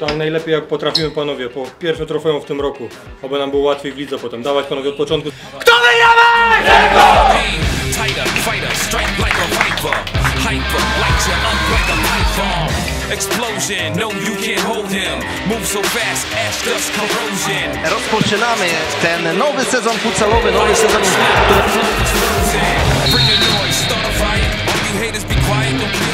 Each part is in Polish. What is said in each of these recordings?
Tam najlepiej jak potrafimy panowie, po pierwsze trofeum w tym roku. Oby nam było łatwiej w lidze potem. Dawać panowie od początku. Bomb. Explosion, no. Rozpoczynamy ten nowy sezon futsalowy, nowy sezon, który Bring the noise, start a fire. All you haters be quiet,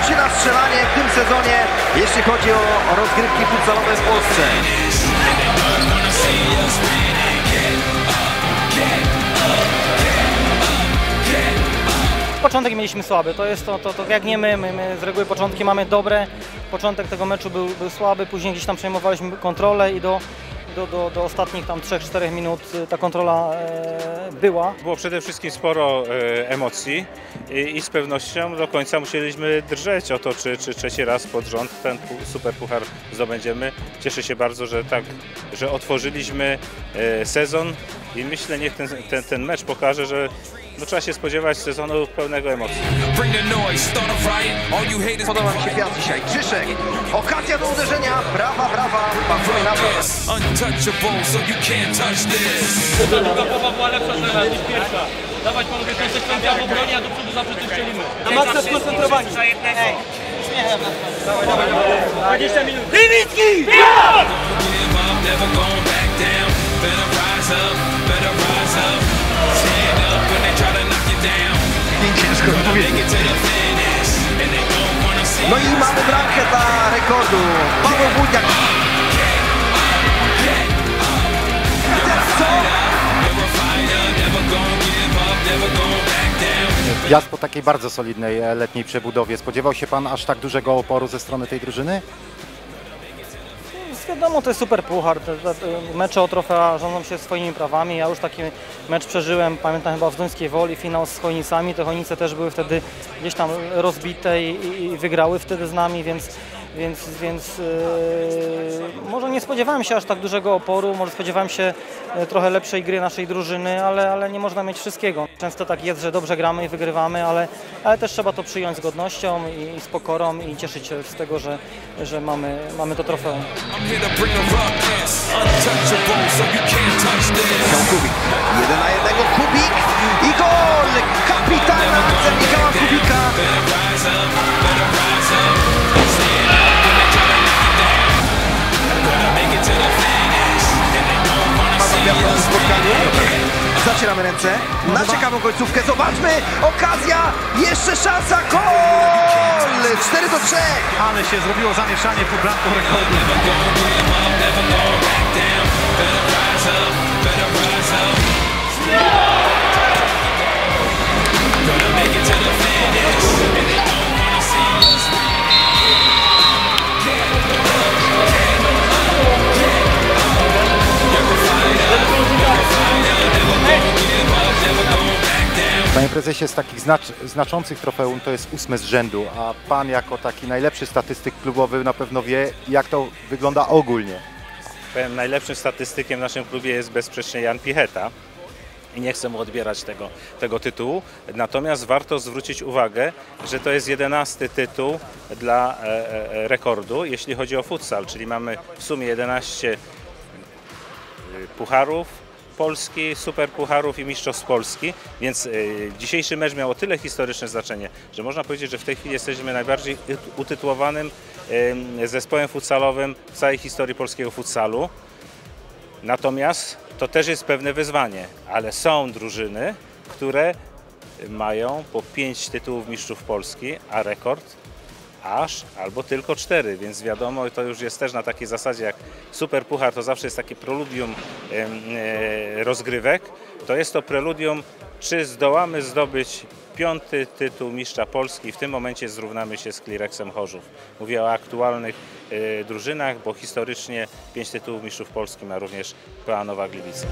rozpoczyna strzelanie w tym sezonie, jeśli chodzi o rozgrywki futsalowe w Polsce. Początek mieliśmy słaby, to jest to, to, to jak nie my, my, my z reguły początki mamy dobre. Początek tego meczu był, był słaby, później gdzieś tam przejmowaliśmy kontrolę i do, do, do, do ostatnich tam 3-4 minut y, ta kontrola e, była. Było przede wszystkim sporo e, emocji i, i z pewnością do końca musieliśmy drżeć o to, czy, czy trzeci raz pod rząd ten super puchar zdobędziemy. Cieszę się bardzo, że tak, że otworzyliśmy e, sezon i myślę, niech ten, ten, ten mecz pokaże, że no, trzeba się spodziewać sezonu pełnego emocji. Podoba mi się piast dzisiaj. Krzyszek, okazja do uderzenia, brawa, brawa, na to. this. Untouchable, so you can't touch this. Druga połowa była lepsza teraz niż pierwsza. Dawać panowie konsekwencja w obronie, a do przodu zawsze coś strzelimy. Na maksa skoncentrowani. Ej, 20 minut. Give up, never going back down. Better rise up, better rise up. Stand up when they try to knock you down. Ciężko powiedzieć. No i mamy bramkę dla rekordu. Paweł Budziak. Piast po takiej bardzo solidnej e, letniej przebudowie. Spodziewał się Pan aż tak dużego oporu ze strony tej drużyny? Wiadomo, to jest super puchar. Te, te, te mecze o trofea rządzą się swoimi prawami. Ja już taki mecz przeżyłem, pamiętam chyba w Zduńskiej Woli, finał z Chojnicami. Te Chojnice też były wtedy gdzieś tam rozbite i, i wygrały wtedy z nami, więc, więc, więc yy, może nie spodziewałem się aż tak dużego oporu, może spodziewałem się e, trochę lepszej gry naszej drużyny, ale, ale nie można mieć wszystkiego. Często tak jest, że dobrze gramy i wygrywamy, ale, ale też trzeba to przyjąć z godnością i, i z pokorą i cieszyć się z tego, że, że mamy, mamy to trofeum. Kubik. Jeden na jednego Kubik i gol! Kapitalna akcja Michała Kubika. Zacieramy ręce na ciekawą końcówkę. Zobaczmy! Okazja! Jeszcze szansa! Gol! 4 do 3! ale się zrobiło zamieszanie pod bramką rekordu. Panie prezesie, z takich znacz znaczących trofeum to jest ósme z rzędu, a Pan jako taki najlepszy statystyk klubowy na pewno wie, jak to wygląda ogólnie. Powiem, najlepszym statystykiem w naszym klubie jest bezsprzecznie Jan Picheta i nie chcę mu odbierać tego, tego tytułu. Natomiast warto zwrócić uwagę, że to jest jedenasty tytuł dla e, e, rekordu, jeśli chodzi o futsal, czyli mamy w sumie 11 pucharów Polski, super pucharów i mistrzostw Polski, więc y, dzisiejszy mecz miał o tyle historyczne znaczenie, że można powiedzieć, że w tej chwili jesteśmy najbardziej ut- utytułowanym zespołem futsalowym w całej historii polskiego futsalu. Natomiast to też jest pewne wyzwanie, ale są drużyny, które mają po 5 tytułów mistrzów Polski, a rekord aż albo tylko cztery, więc wiadomo, to już jest też na takiej zasadzie jak Super Puchar, to zawsze jest takie preludium e, rozgrywek, to jest to preludium, czy zdołamy zdobyć piąty tytuł mistrza Polski, w tym momencie zrównamy się z Klirexem Chorzów. Mówię o aktualnych e, drużynach, bo historycznie pięć tytułów mistrzów Polski ma również PA Nowa Gliwice.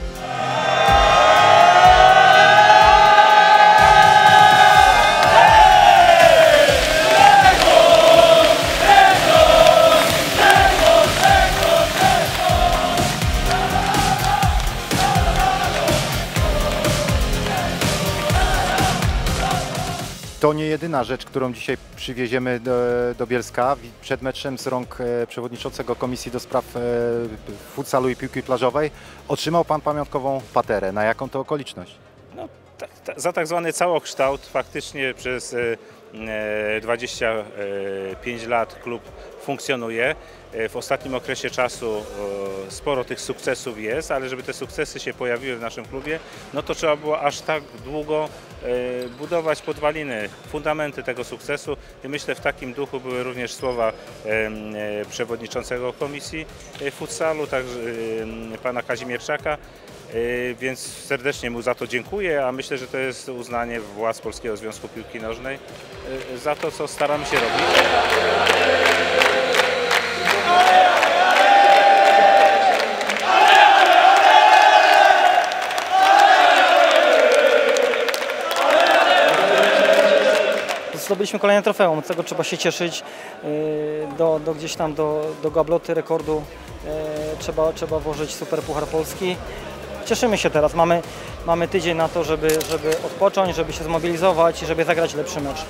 To nie jedyna rzecz, którą dzisiaj przywieziemy do, do Bielska. Przed meczem z rąk e, przewodniczącego Komisji do Spraw e, Futsalu i Piłki Plażowej otrzymał Pan pamiątkową paterę. Na jaką to okoliczność? No, za tak zwany całokształt faktycznie przez e, 25 lat klub funkcjonuje. E, W ostatnim okresie czasu e, sporo tych sukcesów jest, ale żeby te sukcesy się pojawiły w naszym klubie, no to trzeba było aż tak długo e, budować podwaliny, fundamenty tego sukcesu i myślę w takim duchu były również słowa e, e, przewodniczącego komisji e, futsalu, także e, pana Kazimierczaka. Yy, Więc serdecznie mu za to dziękuję, a myślę, że to jest uznanie władz Polskiego Związku Piłki Nożnej yy, za to, co staramy się robić. Zdobyliśmy kolejne trofeum, tego trzeba się cieszyć. Yy, Do, do gdzieś tam do, do gabloty rekordu trzeba, trzeba włożyć Super Puchar Polski. Cieszymy się teraz, mamy, mamy tydzień na to, żeby, żeby odpocząć, żeby się zmobilizować i żeby zagrać lepszy mecz.